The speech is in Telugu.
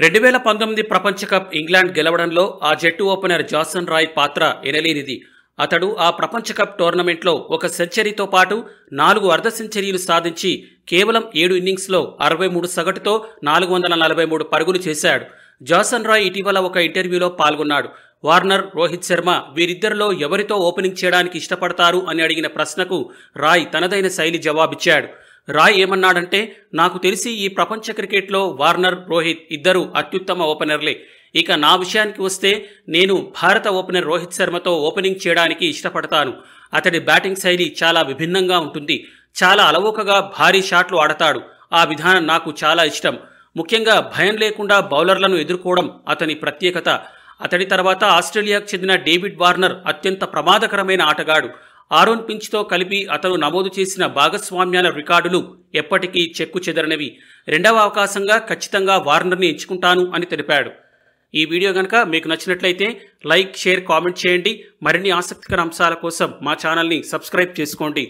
రెండు వేల పంతొమ్మిది ప్రపంచ కప్ ఇంగ్లాండ్ గెలవడంలో ఆ జట్టు ఓపెనర్ జాసన్ రాయ్ పాత్ర ఎనలేనిది. అతడు ఆ ప్రపంచ కప్ టోర్నమెంట్లో ఒక సెంచరీతో పాటు నాలుగు అర్ధ సెంచరీలు సాధించి కేవలం ఏడు ఇన్నింగ్స్లో అరవై మూడు సగటుతో నాలుగు వందల నలభై మూడు పరుగులు చేశాడు. జాసన్ రాయ్ ఇటీవల ఒక ఇంటర్వ్యూలో పాల్గొన్నాడు. వార్నర్ రోహిత్ శర్మ వీరిద్దరిలో ఎవరితో ఓపెనింగ్ చేయడానికి ఇష్టపడతారు అని అడిగిన ప్రశ్నకు రాయ్ తనదైన శైలి జవాబిచ్చాడు. రాయ్ ఏమన్నాడంటే నాకు తెలిసి ఈ ప్రపంచ క్రికెట్లో వార్నర్ రోహిత్ ఇద్దరు అత్యుత్తమ ఓపెనర్లే. ఇక నా విషయానికి వస్తే నేను భారత ఓపెనర్ రోహిత్ శర్మతో ఓపెనింగ్ చేయడానికి ఇష్టపడతాను. అతడి బ్యాటింగ్ శైలి చాలా విభిన్నంగా ఉంటుంది. చాలా అలవోకగా భారీ షాట్లు ఆడతాడు. ఆ విధానం నాకు చాలా ఇష్టం. ముఖ్యంగా భయం లేకుండా బౌలర్లను ఎదుర్కోవడం అతని ప్రత్యేకత. అతడి తర్వాత ఆస్ట్రేలియాకు చెందిన డేవిడ్ వార్నర్ అత్యంత ప్రమాదకరమైన ఆటగాడు. ఆరోన్ పించ్తో కలిపి అతను నమోదు చేసిన భాగస్వామ్యాల రికార్డులు ఎప్పటికీ చెక్కు చెదరనివి. రెండవ అవకాశంగా ఖచ్చితంగా వార్నర్ని ఎంచుకుంటాను అని తెలిపాడు. ఈ వీడియో కనుక మీకు నచ్చినట్లయితే లైక్ షేర్ కామెంట్ చేయండి. మరిన్ని ఆసక్తికర అంశాల కోసం మా ఛానల్ని సబ్స్క్రైబ్ చేసుకోండి.